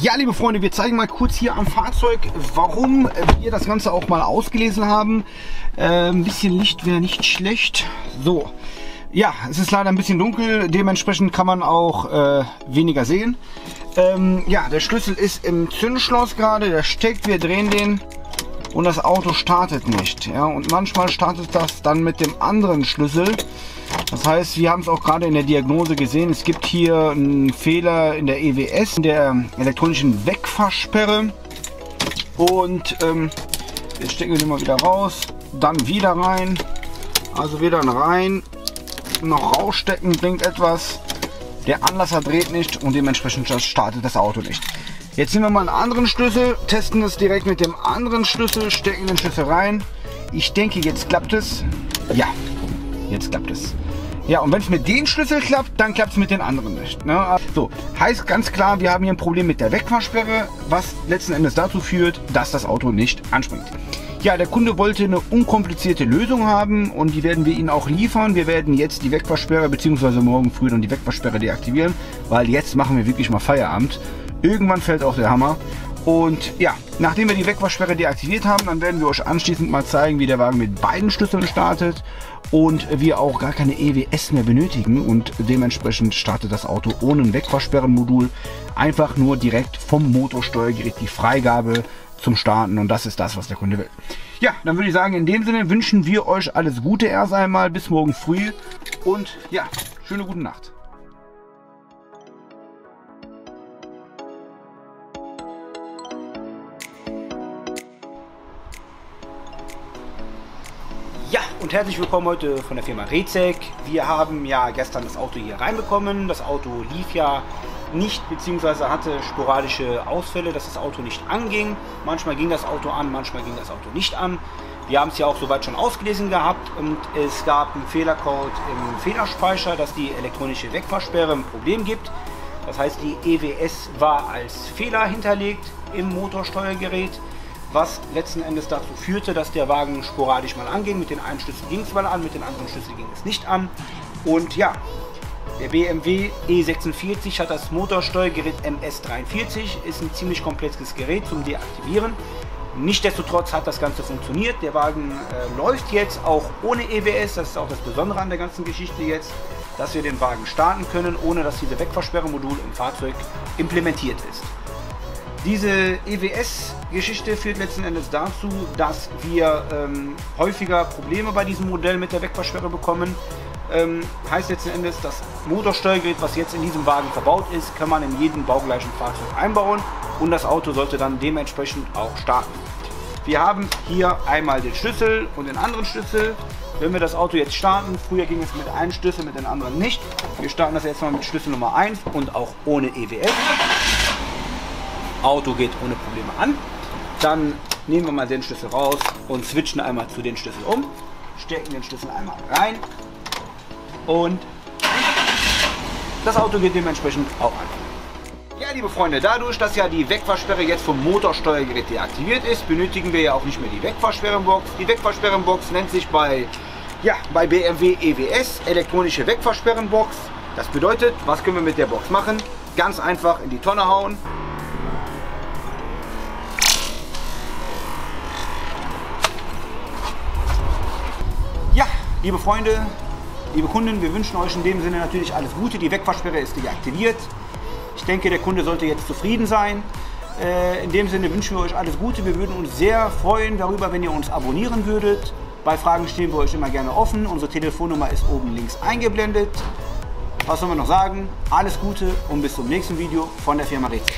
Ja, liebe Freunde, wir zeigen mal kurz hier am Fahrzeug, warum wir das Ganze auch mal ausgelesen haben. Äh, ein bisschen Licht wäre nicht schlecht. So, ja, es ist leider ein bisschen dunkel, dementsprechend kann man auch äh, weniger sehen. Ähm, ja, der Schlüssel ist im Zündschloss gerade, der steckt, wir drehen den und das Auto startet nicht. Ja, und manchmal startet das dann mit dem anderen Schlüssel. Das heißt, wir haben es auch gerade in der Diagnose gesehen, es gibt hier einen Fehler in der EWS, in der elektronischen Wegfahrsperre. Und ähm, jetzt stecken wir den mal wieder raus, dann wieder rein, also wieder rein, noch rausstecken bringt etwas, der Anlasser dreht nicht und dementsprechend startet das Auto nicht. Jetzt nehmen wir mal einen anderen Schlüssel, testen es direkt mit dem anderen Schlüssel, stecken den Schlüssel rein. Ich denke, jetzt klappt es. Ja, jetzt klappt es. Ja, und wenn es mit dem Schlüssel klappt, dann klappt es mit den anderen nicht. Ne? So, heißt ganz klar, wir haben hier ein Problem mit der Wegfahrsperre, was letzten Endes dazu führt, dass das Auto nicht anspringt. Ja, der Kunde wollte eine unkomplizierte Lösung haben und die werden wir Ihnen auch liefern. Wir werden jetzt die Wegfahrsperre bzw. morgen früh dann die Wegfahrsperre deaktivieren, weil jetzt machen wir wirklich mal Feierabend. Irgendwann fällt auch der Hammer. Und ja, nachdem wir die Wegfahrsperre deaktiviert haben, dann werden wir euch anschließend mal zeigen, wie der Wagen mit beiden Schlüsseln startet und wir auch gar keine EWS mehr benötigen und dementsprechend startet das Auto ohne ein Wegfahrsperrenmodul einfach nur direkt vom Motorsteuergerät die Freigabe zum Starten und das ist das, was der Kunde will. Ja, dann würde ich sagen, in dem Sinne wünschen wir euch alles Gute erst einmal bis morgen früh und ja, schöne gute Nacht. Und herzlich willkommen heute von der Firma Rezek. Wir haben ja gestern das Auto hier reinbekommen. Das Auto lief ja nicht, beziehungsweise hatte sporadische Ausfälle, dass das Auto nicht anging. Manchmal ging das Auto an, manchmal ging das Auto nicht an. Wir haben es ja auch soweit schon ausgelesen gehabt und es gab einen Fehlercode im Fehlerspeicher, dass die elektronische Wegfahrsperre ein Problem gibt. Das heißt, die EWS war als Fehler hinterlegt im Motorsteuergerät was letzten Endes dazu führte, dass der Wagen sporadisch mal anging. Mit den einen Schlüssel ging es mal an, mit den anderen Schlüsseln ging es nicht an. Und ja, der BMW E46 hat das Motorsteuergerät MS43, ist ein ziemlich komplexes Gerät zum Deaktivieren. Nichtsdestotrotz hat das Ganze funktioniert. Der Wagen äh, läuft jetzt auch ohne EWS. Das ist auch das Besondere an der ganzen Geschichte jetzt, dass wir den Wagen starten können, ohne dass diese Wegversperremodul im Fahrzeug implementiert ist. Diese EWS-Geschichte führt letzten Endes dazu, dass wir ähm, häufiger Probleme bei diesem Modell mit der Wegfahrsperre bekommen. Ähm, heißt letzten Endes, das Motorsteuergerät, was jetzt in diesem Wagen verbaut ist, kann man in jedem baugleichen Fahrzeug einbauen und das Auto sollte dann dementsprechend auch starten. Wir haben hier einmal den Schlüssel und den anderen Schlüssel. Wenn wir das Auto jetzt starten, früher ging es mit einem Schlüssel, mit den anderen nicht. Wir starten das jetzt mal mit Schlüssel Nummer 1 und auch ohne EWS. Auto geht ohne Probleme an. Dann nehmen wir mal den Schlüssel raus und switchen einmal zu den Schlüssel um. Stecken den Schlüssel einmal rein und das Auto geht dementsprechend auch an. Ja, liebe Freunde, dadurch, dass ja die Wegfahrsperre jetzt vom Motorsteuergerät deaktiviert ist, benötigen wir ja auch nicht mehr die Wegfahrsperrenbox. Die Wegfahrsperrenbox nennt sich bei, ja, bei BMW EWS elektronische Wegfahrsperrenbox. Das bedeutet, was können wir mit der Box machen? Ganz einfach in die Tonne hauen, Liebe Freunde, liebe Kunden, wir wünschen euch in dem Sinne natürlich alles Gute. Die Wegfahrsperre ist deaktiviert. Ich denke, der Kunde sollte jetzt zufrieden sein. Äh, in dem Sinne wünschen wir euch alles Gute. Wir würden uns sehr freuen darüber, wenn ihr uns abonnieren würdet. Bei Fragen stehen wir euch immer gerne offen. Unsere Telefonnummer ist oben links eingeblendet. Was soll man noch sagen? Alles Gute und bis zum nächsten Video von der Firma Rätsel.